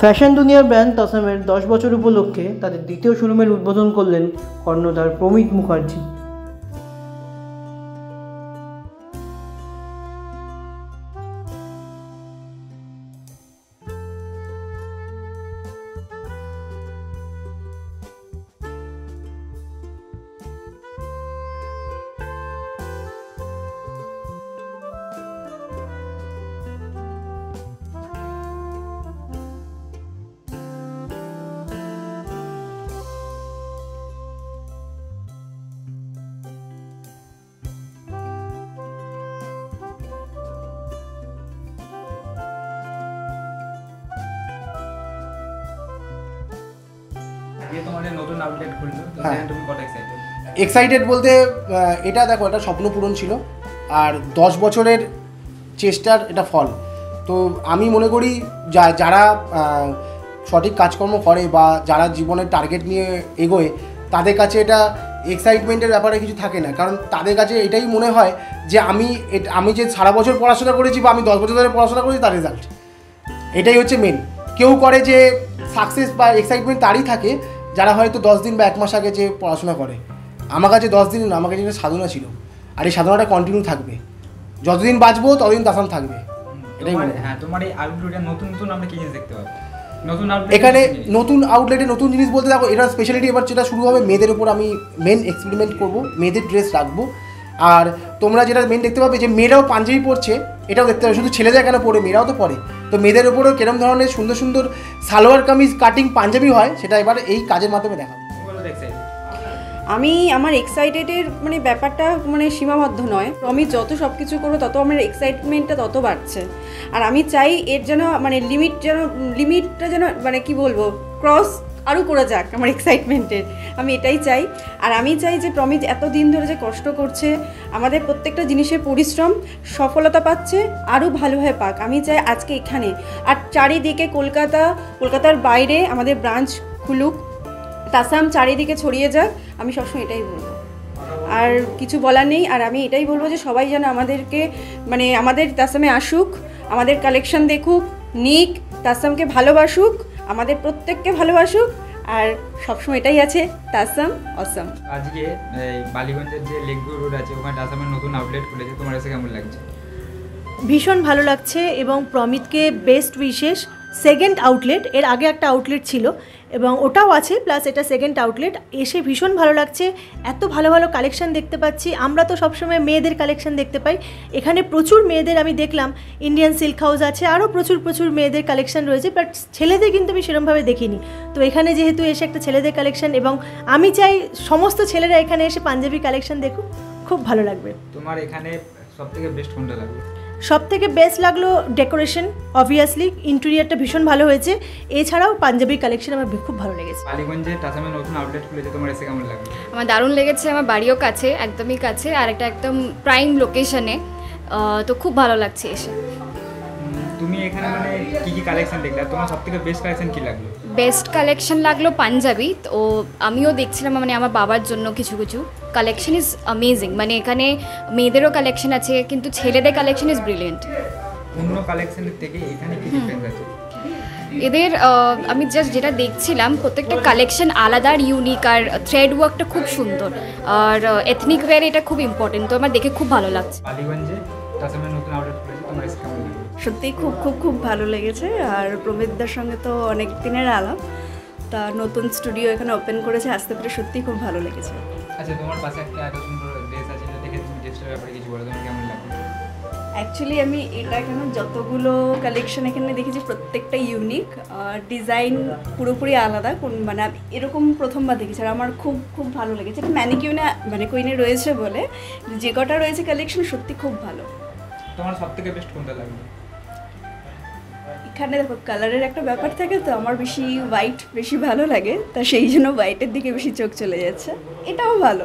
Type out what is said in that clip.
Fashion দুনিয়ার brand তাসামের দশ বছর উপলক্ষে তাদের দ্বিতীয় শোরুমের উদ্বোধন করলেন কর্ণধার প্রমিত মুখার্জি। আজকে তোমাদের নতুন আপডেট খুললো তো হ্যাঁ। সেখানে তুমি কত এক্সাইটেড এক্সাইটেড বলতে এটা দেখো এটা স্বপ্ন পূরণ ছিল আর দশ বছরের চেষ্টার এটা ফল। তো আমি মনে করি যা যারা সঠিক কাজকর্ম করে বা যারা জীবনের টার্গেট নিয়ে এগোয় তাদের কাছে এটা এক্সাইটমেন্টের ব্যাপারে কিছু থাকে না। কারণ তাদের কাছে এটাই মনে হয় যে আমি এট- আমি যে সারা বছর পড়াশোনা করেছি বা আমি দশ বছর ধরে পড়াশোনা করেছি তার রেজাল্ট এটাই হচ্ছে মেন কেউ করে যে সাকসেস বা এক্সাইটমেন্ট তারই থাকে যারা হয়তো দশ দিন বা এক মাস আগে যে পড়াশোনা করে আমার কাছে দশ দিন না আমার কাছে একটা সাধনা ছিল। আর এই সাধনাটা কন্টিনিউ থাকবে। যতদিন বাঁচবো ততদিন তাসাম থাকবে। এটাই মানে হ্যাঁ তোমার এই আউটলুটে নতুন নতুন আমরা কি জিনিস দেখতে পাবো? নতুন এখানে নতুন আউটলেটে নতুন জিনিস বলতে দেখো এটা স্পেশালিটি এবার যেটা শুরু হবে মেয়েদের উপর আমি মেন এক্সপেরিমেন্ট করব মেয়েদের ড্রেস রাখব। আর তোমরা যেটা মেন দেখতে পাবে যে মেয়েরাও পাঞ্জাবি পরছে, এটাও দেখতে পাবে। শুধু ছেলেদের কেন পরে মেয়েরাও তো পরে। তো মেয়েদের উপরেও কিরম ধরনের সুন্দর সুন্দর সালোয়ার কামিজ কাটিং পাঞ্জাবি হয়, সেটা এবার এই কাজের মাধ্যমে এক্সাইটেড আমি আমার এক্সাইটেডের মানে ব্যাপারটা মানে সীমাবদ্ধ নয়। আমি যত সব কিছু করব, তত আমার এক্সাইটমেন্টটা তত বাড়ছে। আর আমি চাই এর যেন মানে লিমিট যেন লিমিটটা যেন মানে কি বলব ক্রস আরও করে যাক আমার এক্সাইটমেন্টের আমি এটাই চাই। আর আমি চাই যে প্রমিত এত দিন ধরে যে কষ্ট করছে, আমাদের প্রত্যেকটা জিনিসের পরিশ্রম সফলতা পাচ্ছে, আরও ভালোভাবে পাক। আমি চাই আজকে এখানে। আর চারিদিকে কলকাতা, কলকাতার বাইরে আমাদের ব্রাঞ্চ খুলুক। তাসাম চারিদিকে ছড়িয়ে যাক। আমি সবসময় এটাই বলব। আর কিছু বলার নেই। আর আমি এটাই বলব যে সবাই যেন আমাদেরকে মানে আমাদের তাসামে আসুক, আমাদের কালেকশন দেখুক, নিক, তাসামকে ভালোবাসুক। আমাদের প্রত্যেককে ভালোবাসুক আর সবসময় এটাই আছে তাসাম অসাম। আজকে এই বালিগঞ্জের যে লেকভিউ রোড আছে ওখানে আসামের নতুন আউটলেট খুলেছে তোমার কাছে কেমন লাগছে? ভীষণ ভালো লাগছে এবং প্রমিতকে বেস্ট উইশেস সেকেন্ড আউটলেট এর আগে একটা আউটলেট ছিল এবং ওটাও আছে প্লাস এটা সেকেন্ড আউটলেট এসে ভীষণ ভালো লাগছে। এত ভালো ভালো কালেকশন দেখতে পাচ্ছি। আমরা তো সবসময় মেয়েদের কালেকশন দেখতে পাই। এখানে প্রচুর মেয়েদের আমি দেখলাম। ইন্ডিয়ান সিল্ক হাউস আছে আরও প্রচুর প্রচুর মেয়েদের কালেকশন রয়েছে বাট ছেলেদের কিন্তু আমি সেরমভাবে দেখিনি। তো এখানে যেহেতু এসে একটা ছেলেদের কালেকশন এবং আমি চাই সমস্ত ছেলেরা এখানে এসে পাঞ্জাবি কালেকশন দেখুক, খুব ভালো লাগবে। তোমার এখানে সব থেকে বেস্ট কোনটা লাগবে? সব থেকে বেস্ট লাগল ডেকোরেশন অবভিয়াসলি ইন্টেরিয়ারটা ভীষণ ভালো হয়েছে। এছাড়াও পাঞ্জাবি কালেকশন আমার খুব ভালো লেগেছে। বালিগঞ্জে টাসামের নতুন আউটলেট খুলেছে তোমার এসে কেমন লাগবে আমার দারুণ লেগেছে আমার বাড়িও কাছে একদমই কাছে আর একটা একদম প্রাইম লোকেশনে তো খুব ভালো লাগছে এসে। তুমি এখানে মানে কি কি কালেকশন দেখলে? তোমার সব থেকে বেস্ট কালেকশন কি লাগল? বেস্ট কালেকশন লাগল পাঞ্জাবি তো আমিও দেখছিলাম মানে আমার বাবার জন্য কিছু কিছু। কালেকশন ইজ অ্যামেজিং মানে এখানে মেয়েদেরও কালেকশন আছে কিন্তু ছেলেদের কালেকশন ইজ ব্রিলিয়েন্ট অন্য কালেকশনের থেকে এখানে কি ডিফারেন্স আছে? এদের আমি জাস্ট যেটা দেখছিলাম প্রত্যেকটা কালেকশন আলাদা আর ইউনিক আর থ্রেড ওয়ার্কটা খুব সুন্দর। আর এথনিক ওয়্যার এটা খুব ইম্পর্টেন্ট তো আমার দেখে খুব ভালো লাগছে। সত্যিই খুব খুব খুব ভালো লেগেছে আর প্রমিতদার সঙ্গে তো অনেক দিনের আলাপ। তা নতুন স্টুডিও এখানে ওপেন করেছে আসতে পেরে সত্যিই খুব ভালো লেগেছে। আচ্ছা তোমার পাশে একটা এত সুন্দর ড্রেস আছে দেখে তুমি ড্রেসটার ব্যাপারে কিছু বলো তোমার কেমন লাগবে অ্যাকচুয়ালি আমি এটা কেন যতগুলো কালেকশন এখানে দেখেছি প্রত্যেকটা ইউনিক ডিজাইন পুরোপুরি আলাদা কোন মানে এরকম প্রথমবার দেখেছি আর আমার খুব খুব ভালো লেগেছে। এটা ম্যানিকিউনে মানে কুইনে রয়েছে বলে যে কটা রয়েছে কালেকশন সত্যি খুব ভালো। তোমার সব থেকে বেস্ট কোনটা লাগবে এখানে দেখো কালারের একটা ব্যাপার থাকে তো, আমার বেশি হোয়াইট বেশি ভালো লাগে, তা সেই জন্য হোয়াইটের দিকে বেশি চোখ চলে যাচ্ছে। এটাও ভালো।